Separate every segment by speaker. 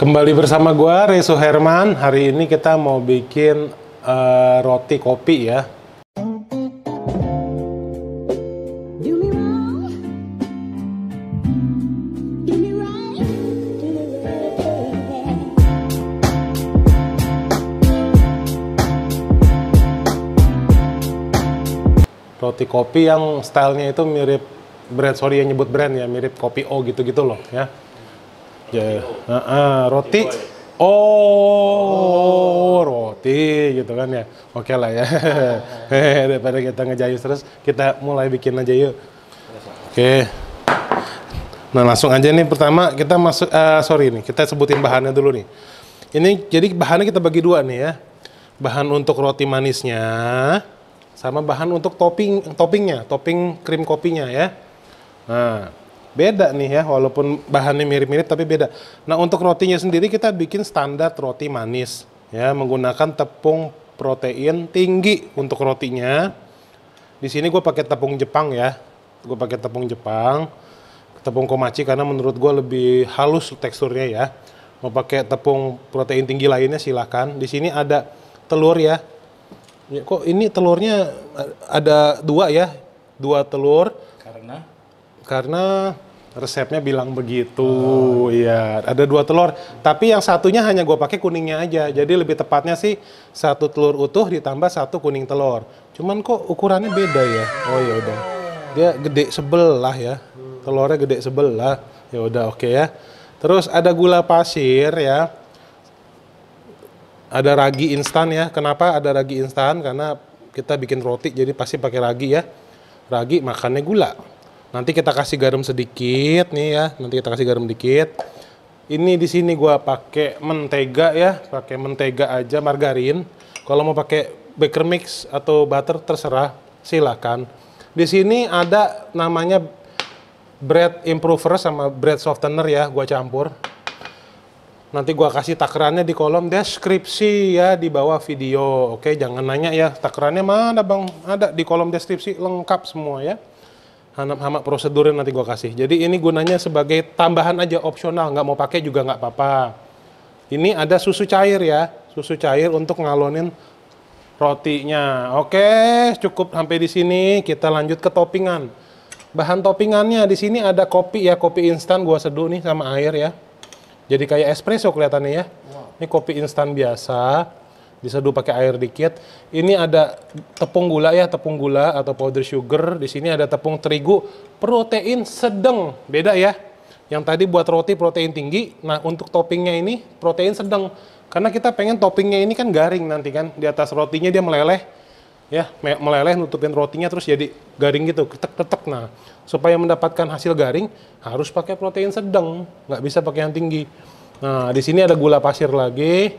Speaker 1: Kembali bersama gua Resu Herman. Hari ini kita mau bikin eh, roti kopi ya. Roti kopi yang stylenya itu mirip brand sorry yang nyebut brand ya mirip kopi O gitu-gitu loh ya. Ya, ah, ah, roti Oh, roti gitu kan ya. Oke lah ya. Daripada kita ngejayus terus, kita mulai bikin aja yuk. Oke. Nah langsung aja nih pertama kita masuk, eh, sorry nih kita sebutin bahannya dulu nih. Ini jadi bahannya kita bagi dua nih ya. Bahan untuk roti manisnya, sama bahan untuk topping toppingnya, topping krim kopinya ya. Nah beda nih ya, walaupun bahannya mirip-mirip tapi beda. Nah untuk rotinya sendiri kita bikin standar roti manis ya, menggunakan tepung protein tinggi untuk rotinya. Di sini gue pakai tepung Jepang ya, gue pakai tepung Jepang, tepung komachi karena menurut gue lebih halus teksturnya ya. Mau pakai tepung protein tinggi lainnya silahkan. Di sini ada telur ya. Kok ini telurnya a- ada dua ya, dua telur
Speaker 2: Karena
Speaker 1: resepnya bilang begitu. Iya, ada dua telur. Tapi yang satunya hanya gue pakai kuningnya aja. Jadi lebih tepatnya sih satu telur utuh ditambah satu kuning telur. Cuman kok ukurannya beda ya? Oh ya udah. Dia gede sebelah ya. Telurnya gede sebelah. Ya udah oke ya. Terus ada gula pasir ya. Ada ragi instan ya. Kenapa ada ragi instan? Karena kita bikin roti jadi pasti pakai ragi ya. Ragi makannya gula. Nanti kita kasih garam sedikit nih ya. Nanti kita kasih garam dikit. Ini di sini gua pakai mentega ya, pakai mentega aja margarin. Kalau mau pakai baker mix atau butter terserah, silakan. Di sini ada namanya bread improver sama bread softener ya, gua campur. Nanti gua kasih takarannya di kolom deskripsi ya di bawah video. Oke, jangan nanya ya takarannya mana bang? Ada di kolom deskripsi lengkap semua ya. Hama prosedurnya nanti gua kasih. Jadi ini gunanya sebagai tambahan aja opsional, nggak mau pakai juga nggak apa-apa. Ini ada susu cair ya, susu cair untuk ngalonin rotinya. Oke, cukup sampai di sini. Kita lanjut ke toppingan. Bahan toppingannya di sini ada kopi ya, kopi instan gua seduh nih sama air ya. Jadi kayak espresso kelihatannya ya. Ini kopi instan biasa, diseduh pakai air dikit. Ini ada tepung gula ya, tepung gula atau powder sugar. Di sini ada tepung terigu, protein sedang. Beda ya. Yang tadi buat roti protein tinggi, nah untuk toppingnya ini protein sedang. Karena kita pengen toppingnya ini kan garing nanti kan, di atas rotinya dia meleleh ya me- meleleh nutupin rotinya terus jadi garing gitu ketek-ketek nah supaya mendapatkan hasil garing harus pakai protein sedang nggak bisa pakai yang tinggi nah di sini ada gula pasir lagi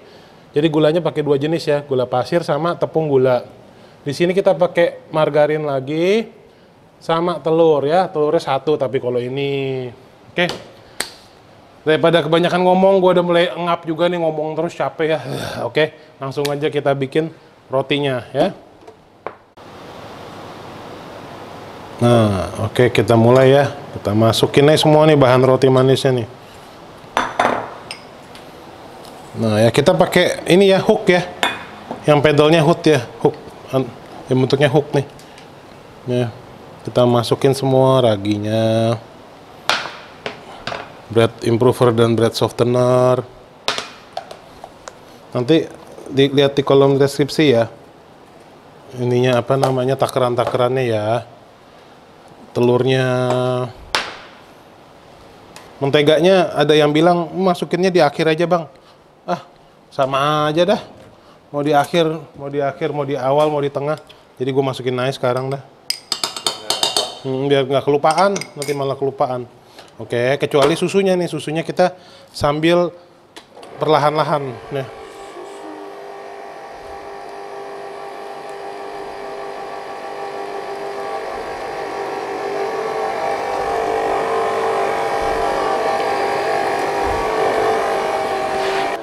Speaker 1: jadi gulanya pakai dua jenis ya gula pasir sama tepung gula. Di sini kita pakai margarin lagi sama telur ya telurnya satu tapi kalau ini. Oke. Daripada kebanyakan ngomong gue udah mulai ngap juga nih ngomong terus capek ya. Oke langsung aja kita bikin rotinya ya. Nah, oke kita mulai ya. Kita masukin aja semua nih bahan roti manisnya nih. Nah, ya kita pakai ini ya hook ya. Yang pedalnya hook ya, hook. An- Yang bentuknya hook nih. Ya. Kita masukin semua raginya. Bread improver dan bread softener. Nanti dilihat di kolom deskripsi ya. Ininya apa namanya takaran-takarannya ya telurnya menteganya ada yang bilang masukinnya di akhir aja bang sama aja dah. Mau di akhir mau di akhir mau di awal mau di tengah. Jadi gue masukin aja sekarang dah. Hmm, biar nggak kelupaan nanti malah kelupaan. Oke kecuali susunya nih. Susunya kita sambil perlahan-lahan nih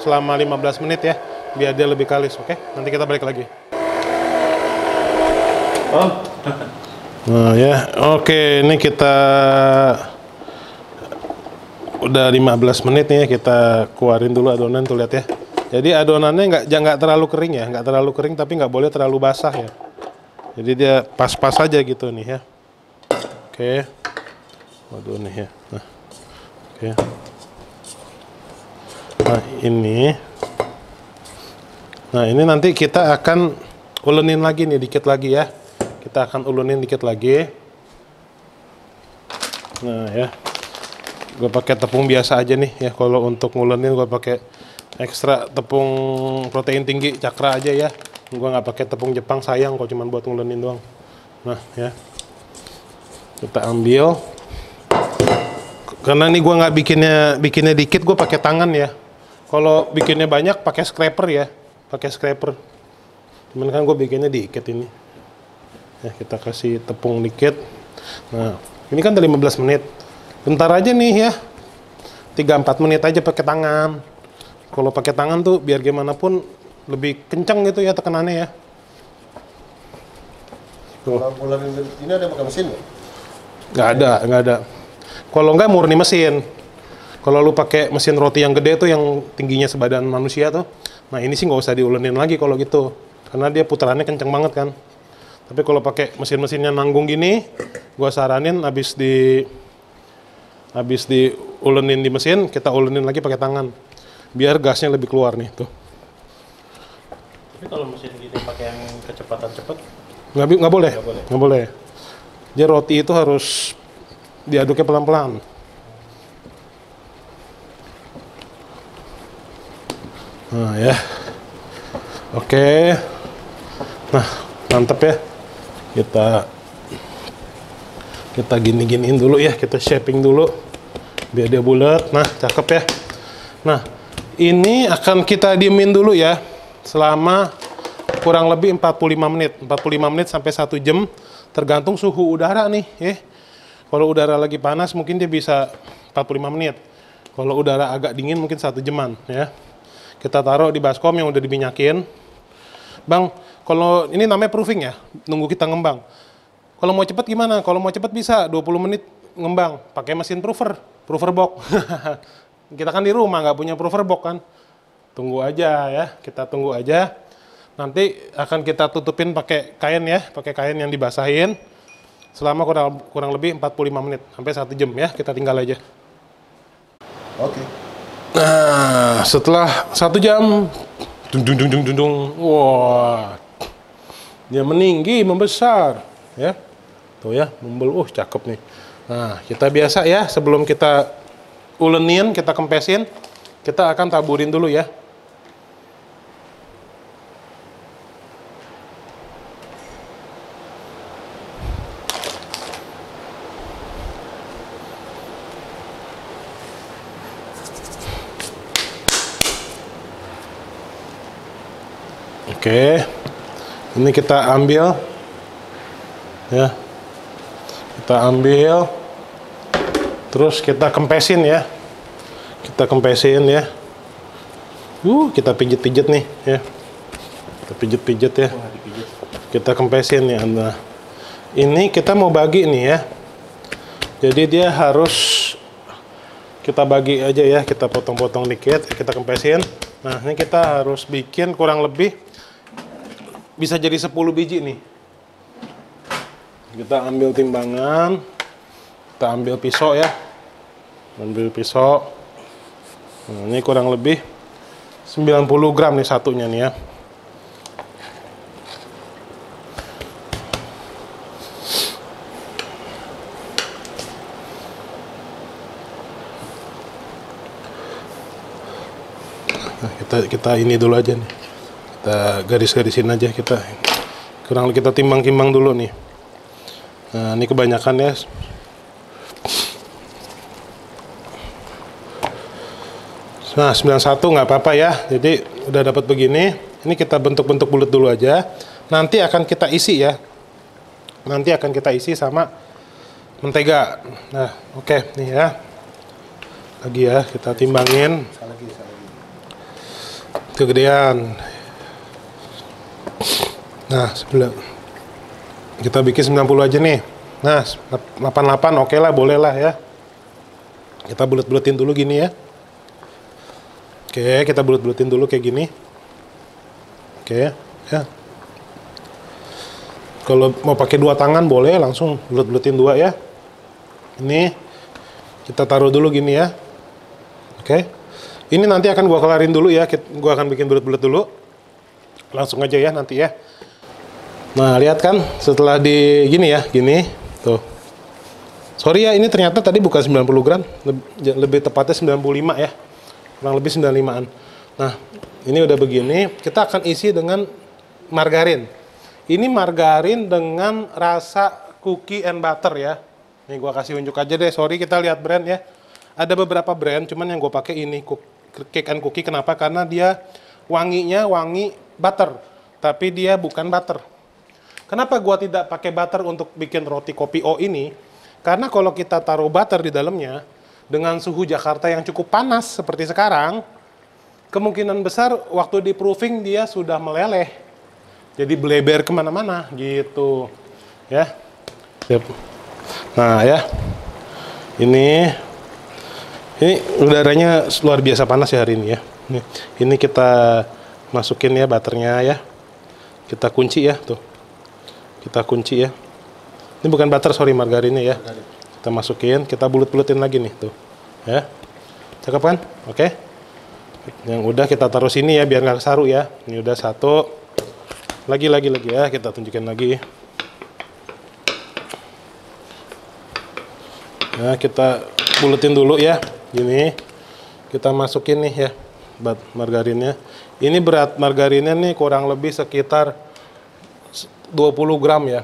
Speaker 1: selama 15 menit ya biar dia lebih kalis oke nanti kita balik lagi
Speaker 2: Oh,
Speaker 1: nah ya oke ini kita udah 15 menit nih ya, kita keluarin dulu adonan tuh lihat ya. Jadi adonannya nggak jangan nggak terlalu kering ya, nggak terlalu kering tapi nggak boleh terlalu basah ya. Jadi dia pas-pas aja gitu nih ya. Oke. Waduh nih ya. Nah. Oke. Nah, ini. Nah, ini nanti kita akan ulenin lagi nih dikit lagi ya. Kita akan ulenin dikit lagi. Nah, ya. Gue pakai tepung biasa aja nih ya. Kalau untuk ngulenin gue pakai ekstra tepung protein tinggi cakra aja ya. Gue nggak pakai tepung Jepang sayang kalau cuma buat ngulenin doang. Nah, ya. Kita ambil. Karena ini gue nggak bikinnya bikinnya dikit, gue pakai tangan ya. Kalau bikinnya banyak pakai scraper ya, pakai scraper. Cuman kan gue bikinnya dikit ini. Ya, kita kasih tepung dikit. Nah, ini kan udah 15 menit. Bentar aja nih ya. 3-4 menit aja pakai tangan. Kalau pakai tangan tuh biar gimana pun lebih kencang gitu ya tekanannya ya.
Speaker 2: Kalau ini ada pakai mesin nggak?
Speaker 1: Nggak ada, nggak ada. Kalau nggak murni mesin. Kalau lu pakai mesin roti yang gede tuh yang tingginya sebadan manusia tuh, nah ini sih nggak usah diulenin lagi kalau gitu, karena dia putarannya kenceng banget kan. Tapi kalau pakai mesin-mesinnya nanggung gini, gua saranin habis di habis diulenin di mesin, kita ulenin lagi pakai tangan, biar gasnya lebih keluar nih tuh.
Speaker 3: Tapi kalau mesin gini pakai yang kecepatan cepet,
Speaker 1: Nggak, nggak boleh,
Speaker 3: Nggak boleh.
Speaker 1: nggak boleh. Jadi roti itu harus diaduknya pelan-pelan. Nah ya, oke. Nah mantep ya. Kita kita gini-giniin dulu ya, kita shaping dulu. Biar dia bulat. Nah cakep ya. Nah ini akan kita diemin dulu ya. Selama kurang lebih 45 menit. 45 menit sampai 1 jam. Tergantung suhu udara nih ya. Kalau udara lagi panas mungkin dia bisa 45 menit. Kalau udara agak dingin mungkin satu jaman ya kita taruh di baskom yang udah diminyakin bang kalau ini namanya proofing ya? Nunggu kita ngembang. Kalau mau cepet gimana? Kalau mau cepet bisa 20 menit ngembang. Pakai mesin proofer proofer box. Kita kan di rumah nggak punya proofer box kan? Tunggu aja ya kita tunggu aja. Nanti akan kita tutupin pakai kain ya pakai kain yang dibasahin. Selama kurang kurang lebih 45 menit sampai satu jam ya kita tinggal aja.
Speaker 2: Oke.
Speaker 1: Nah setelah satu jam dung dung dung dung dung dung. wah. Dia meninggi membesar ya. Tuh ya membel. Uh cakep nih. Nah kita biasa ya sebelum kita ulenin kita kempesin kita akan taburin dulu ya Oke, ini kita ambil, ya, kita ambil, terus kita kempesin ya, kita kempesin ya, uh, kita pijit-pijit nih, ya, kita pijit-pijit ya, kita kempesin ya, nah, ini kita mau bagi nih ya, jadi dia harus kita bagi aja ya, kita potong-potong dikit, kita kempesin. Nah, ini kita harus bikin kurang lebih bisa jadi 10 biji nih. Kita ambil timbangan, kita ambil pisau ya. Ambil pisau. Nah, ini kurang lebih 90 gram nih satunya nih ya. Nah, kita kita ini dulu aja nih. Kita garis-garisin aja kita. Kurang kita timbang-timbang dulu nih. Nah, ini kebanyakan ya. Nah, 91 nggak apa-apa ya. Jadi udah dapat begini. Ini kita bentuk-bentuk bulat dulu aja. Nanti akan kita isi ya. Nanti akan kita isi sama mentega. Nah, oke nih ya. Lagi ya, kita timbangin kegedean. Nah, sebelah kita bikin 90 aja nih. Nah, 88 oke lah, boleh lah ya. Kita bulat-bulatin dulu gini ya. Oke, kita bulat-bulatin dulu kayak gini. Oke, ya. Kalau mau pakai dua tangan boleh langsung bulat-bulatin dua ya. Ini kita taruh dulu gini ya. Oke. Ini nanti akan gua kelarin dulu ya. Gua akan bikin bulat-bulat dulu. Langsung aja ya nanti ya. Nah, lihat kan setelah di gini ya, gini. Tuh. Sorry ya, ini ternyata tadi bukan 90 gram, Leb- j- lebih tepatnya 95 ya. Kurang lebih 95-an. Nah, ini udah begini, kita akan isi dengan margarin. Ini margarin dengan rasa cookie and butter ya. Nih gua kasih unjuk aja deh, sorry kita lihat brand ya. Ada beberapa brand, cuman yang gue pakai ini cake and cookie. Kenapa? Karena dia wanginya wangi butter, tapi dia bukan butter. Kenapa gua tidak pakai butter untuk bikin roti kopi O ini? Karena kalau kita taruh butter di dalamnya dengan suhu Jakarta yang cukup panas seperti sekarang, kemungkinan besar waktu di proofing dia sudah meleleh. Jadi bleber ke mana-mana gitu, ya. Siap. Nah ya, ini ini udaranya luar biasa panas ya hari ini ya. Ini kita masukin ya butternya ya. Kita kunci ya tuh kita kunci ya. Ini bukan butter, sorry margarinnya ya. Kita masukin, kita bulut-bulutin lagi nih tuh. Ya. Cakep kan? Oke. Yang udah kita taruh sini ya biar nggak kesaru ya. Ini udah satu. Lagi lagi lagi ya, kita tunjukin lagi. Ya, kita bulutin dulu ya. Gini. Kita masukin nih ya bat margarinnya. Ini berat margarinnya nih kurang lebih sekitar 20 gram ya.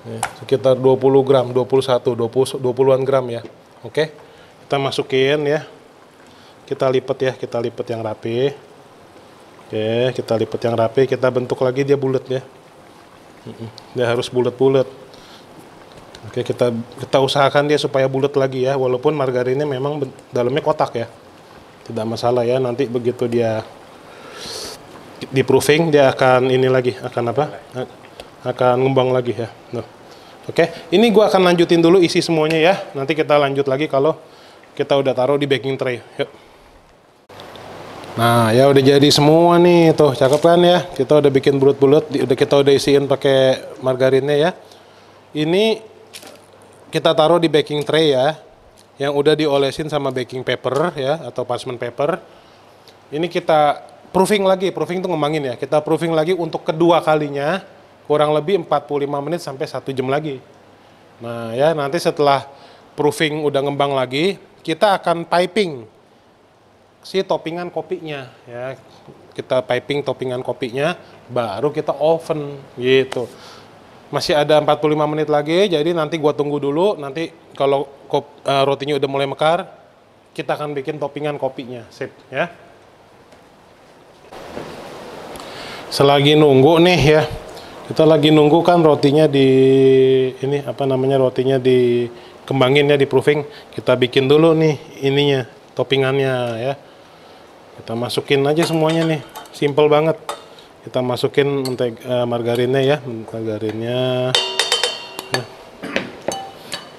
Speaker 1: Ya, sekitar 20 gram, 21, 20, 20-an gram ya. Oke. Kita masukin ya. Kita lipat ya, kita lipat yang rapi. Oke, kita lipat yang rapi, kita bentuk lagi dia bulat ya. Dia harus bulat-bulat. Oke, kita kita usahakan dia supaya bulat lagi ya, walaupun margarinnya memang dalamnya kotak ya. Tidak masalah ya, nanti begitu dia di proofing dia akan ini lagi akan apa? Akan ngembang lagi ya. Tuh. oke. Ini gua akan lanjutin dulu isi semuanya ya. Nanti kita lanjut lagi kalau kita udah taruh di baking tray. Yuk. Nah ya udah jadi semua nih. Tuh cakep kan ya? Kita udah bikin bulat-bulat udah kita udah isiin pakai margarinnya ya. Ini kita taruh di baking tray ya yang udah diolesin sama baking paper ya atau parchment paper. Ini kita proofing lagi, proofing itu ngembangin ya. Kita proofing lagi untuk kedua kalinya kurang lebih 45 menit sampai satu jam lagi. Nah ya nanti setelah proofing udah ngembang lagi, kita akan piping si toppingan kopinya ya. Kita piping toppingan kopinya, baru kita oven gitu. Masih ada 45 menit lagi, jadi nanti gua tunggu dulu. Nanti kalau kop- eh, rotinya udah mulai mekar, kita akan bikin toppingan kopinya, sip ya. Selagi nunggu nih ya, kita lagi nunggu kan rotinya di ini apa namanya rotinya dikembangin ya di proofing. Kita bikin dulu nih ininya toppingannya ya. Kita masukin aja semuanya nih, simple banget. Kita masukin menteg eh, margarinnya ya, margarinnya, ya.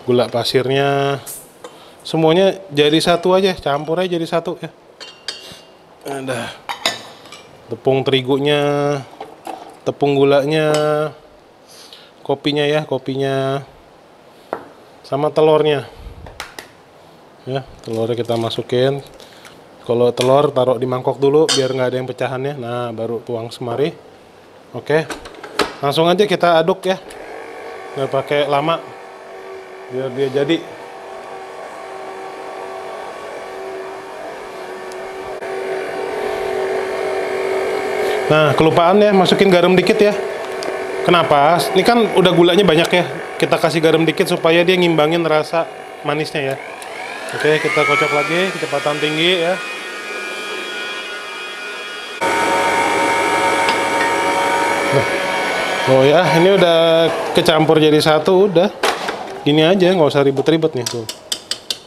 Speaker 1: gula pasirnya, semuanya jadi satu aja, campur aja jadi satu ya. Ada tepung terigunya, tepung gulanya, kopinya ya, kopinya, sama telurnya. Ya, telurnya kita masukin. Kalau telur taruh di mangkok dulu biar nggak ada yang pecahannya. Nah, baru tuang semari. Oke, langsung aja kita aduk ya. Nggak pakai lama, biar dia jadi. Nah, kelupaan ya, masukin garam dikit ya. Kenapa? Ini kan udah gulanya banyak ya. Kita kasih garam dikit supaya dia ngimbangin rasa manisnya ya. Oke, kita kocok lagi, kecepatan tinggi ya. Nah, Oh ya, ini udah kecampur jadi satu, udah. Gini aja, nggak usah ribet-ribet nih tuh.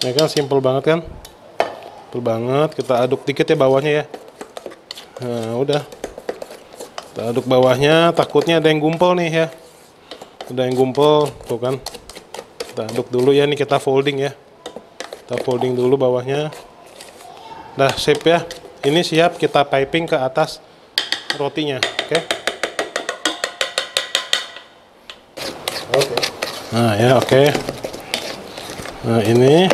Speaker 1: Ya kan, simple banget kan? Simple banget. Kita aduk dikit ya bawahnya ya. Nah, udah. Kita aduk bawahnya, takutnya ada yang gumpal nih ya. Ada yang gumpal, tuh kan. Kita aduk dulu ya, nih kita folding ya. Kita folding dulu bawahnya. Dah sip ya. Ini siap kita piping ke atas rotinya. Oke.
Speaker 2: Oke.
Speaker 1: Nah ya oke. Nah ini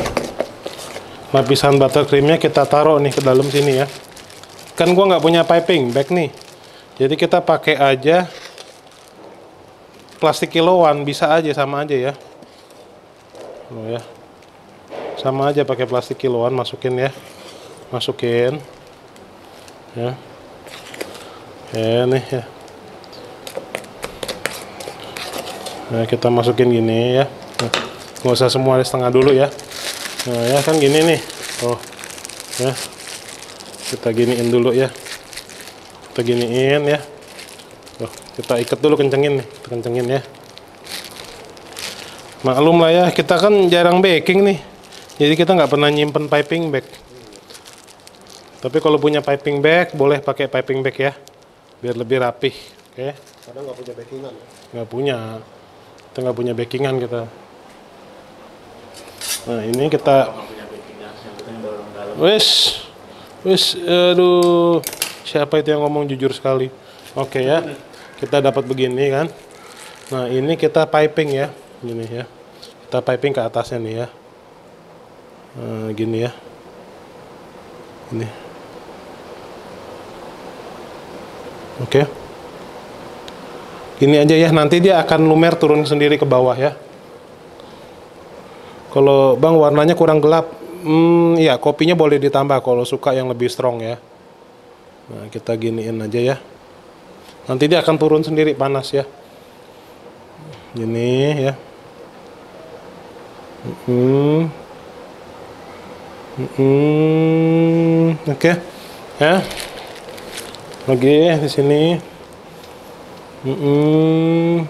Speaker 1: lapisan buttercreamnya kita taruh nih ke dalam sini ya. Kan gua nggak punya piping bag nih. Jadi kita pakai aja plastik kiloan bisa aja sama aja ya. Oh ya. Sama aja pakai plastik kiloan masukin ya. Masukin. Ya. Nih ya. Nah, kita masukin gini ya. Nggak usah semua setengah dulu ya. Nah, ya kan gini nih. Oh, ya. Kita giniin dulu ya. Kita giniin ya. Tuh, kita ikat dulu kencengin nih. Kita kencengin ya. Maklum lah ya, kita kan jarang baking nih. Jadi kita nggak pernah nyimpen piping bag. Tapi kalau punya piping bag, boleh pakai piping bag ya. Biar lebih rapih. Oke
Speaker 2: Kadang nggak punya backingan.
Speaker 1: nggak punya kita nggak punya backingan kita nah ini kita wes wes aduh siapa itu yang ngomong jujur sekali? Oke ya kita dapat begini kan? Nah ini kita piping ya gini ya. Kita piping ke atasnya nih ya. Nah, gini ya. Ini. Oke. Gini aja ya, nanti dia akan lumer turun sendiri ke bawah ya. Kalau bang warnanya kurang gelap, hmm, ya kopinya boleh ditambah kalau suka yang lebih strong ya. Nah kita giniin aja ya. Nanti dia akan turun sendiri panas ya. Gini ya. Hmm. Hmm. Oke. Ya. Lagi di sini. Mm-mm.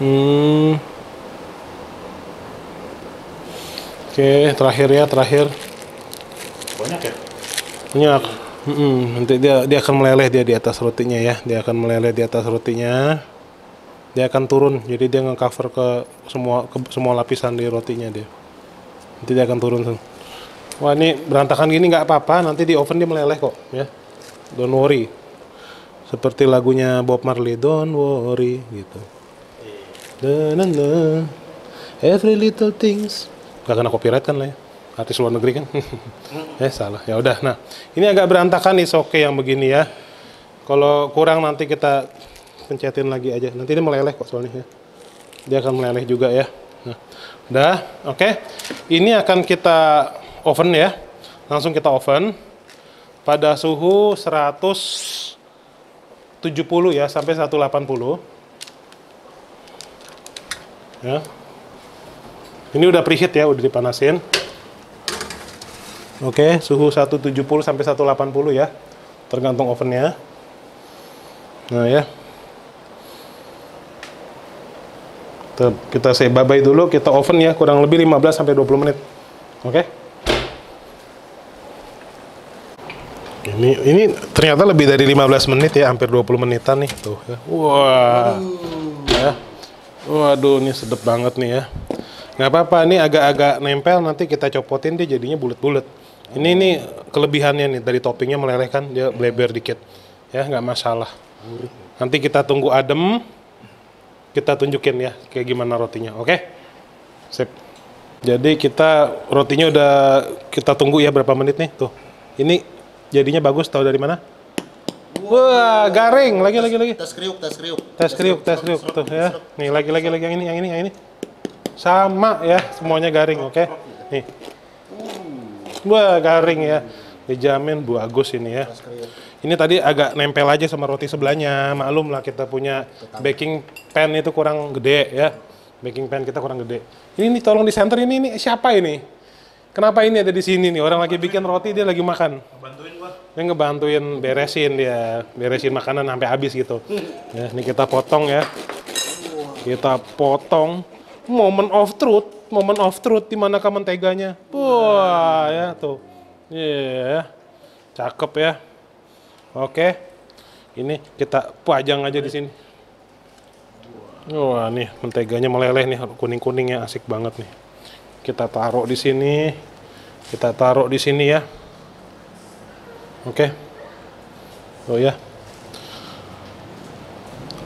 Speaker 1: Mm-mm. Oke, terakhir ya, terakhir.
Speaker 3: banyak ya
Speaker 1: Banyak. Mm-mm. Nanti dia dia akan meleleh dia di atas rotinya ya. Dia akan meleleh di atas rotinya. Dia akan turun. Jadi dia nge-cover ke semua ke semua lapisan di rotinya dia. Nanti dia akan turun. tuh. Wah ini berantakan gini nggak apa-apa. Nanti di oven dia meleleh kok ya. Don't worry. Seperti lagunya Bob Marley, Don't worry gitu. Da-na-na. Every little things. Gak kena copyright kan lah ya. Artis luar negeri kan. eh salah. Ya udah. Nah, ini agak berantakan nih oke yang begini ya. Kalau kurang nanti kita pencetin lagi aja. Nanti ini meleleh kok soalnya ya. Dia akan meleleh juga ya. Nah, udah, oke. Ini akan kita oven ya. Langsung kita oven pada suhu 170 ya sampai 180. Ya. Ini udah preheat ya, udah dipanasin. Oke, suhu 170 sampai 180 ya. Tergantung ovennya. Nah, ya. Kita, kita say bye-bye dulu, kita oven ya, kurang lebih 15 sampai 20 menit. Oke? Ini ini ternyata lebih dari 15 menit ya, hampir 20 menitan nih tuh. ya. Wah. Ya. Waduh, ini sedep banget nih ya. Nggak apa-apa, ini agak-agak nempel nanti kita copotin dia jadinya bulat-bulat. Ini ini kelebihannya nih dari toppingnya meleleh kan dia bleber dikit. Ya, nggak masalah. Nanti kita tunggu adem, kita tunjukin ya kayak gimana rotinya. Oke? Sip. Jadi kita rotinya udah kita tunggu ya berapa menit nih tuh. Ini jadinya bagus tahu dari mana? Wah, garing. Lagi lagi lagi.
Speaker 2: Tes kriuk, tes kriuk.
Speaker 1: Tes kriuk, tes kriuk tuh ya. Nih lagi lagi lagi yang ini, yang ini, yang ini. Sama ya, semuanya garing, oke? Nih. Wah, garing ya. Dijamin bagus ini ya. Ini tadi agak nempel aja sama roti sebelahnya. Maklum lah kita punya baking pan itu kurang gede ya. Baking pan kita kurang gede. Ini nih tolong di center ini ini siapa ini? Kenapa ini ada di sini nih? Orang lagi bikin roti dia lagi makan.
Speaker 3: bantuin gua
Speaker 1: Dia ngebantuin beresin dia, beresin makanan sampai habis gitu. Ya, ini kita potong ya. Kita potong. Moment of truth, moment of truth di manakah menteganya? Wah, ya tuh. Iya, cakep ya. Oke, ini kita pajang aja di sini. Wah nih menteganya meleleh nih kuning-kuningnya asik banget nih. Kita taruh di sini. Kita taruh di sini ya. Oke. Oh ya.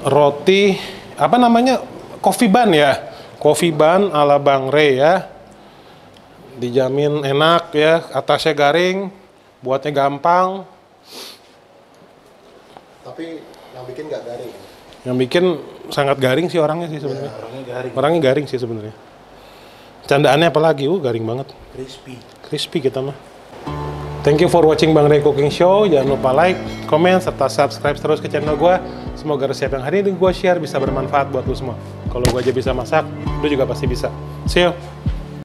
Speaker 1: Roti apa namanya? Coffee bun ya. Coffee bun ala Bang Ray ya. Dijamin enak ya, atasnya garing, buatnya gampang.
Speaker 2: Tapi yang bikin nggak garing.
Speaker 1: Yang bikin sangat garing sih orangnya sih sebenarnya.
Speaker 3: Orangnya garing,
Speaker 1: Orangnya garing sih sebenarnya. Candaannya apalagi, uh garing banget.
Speaker 3: crispy.
Speaker 1: Crispy kita mah. Thank you for watching Bang Ray Cooking Show. Jangan lupa like, comment, serta subscribe terus ke channel gue. Semoga resep yang hari ini gue share bisa bermanfaat buat lu semua. Kalau gue aja bisa masak, lu juga pasti bisa. See you.